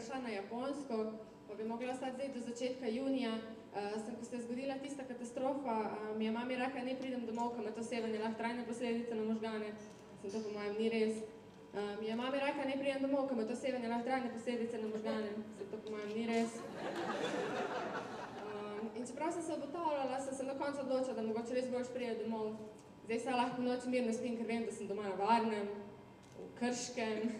je šla na Japonsko, pa bi mogla ostati zdaj do začetka junija, uh, sem, ko se je zgodila tista katastrofa, uh, mi je mami rekla, ne pridem domov, ker ima to sevanje lahko trajne posledice na možgane, sem to po mojem ni res. Uh, mi je mami rekla, ne pridem domov, ker ima to sevanje lahko trajne posledice na možgane, sem to po mojem ni res. Um, in čeprav sem se obotavljala, sem se na koncu odločila, da mogoče res boš prijel domov. Zdaj se lahko noč mirno spim, ker vem, da sem doma na varnem, v Krškem.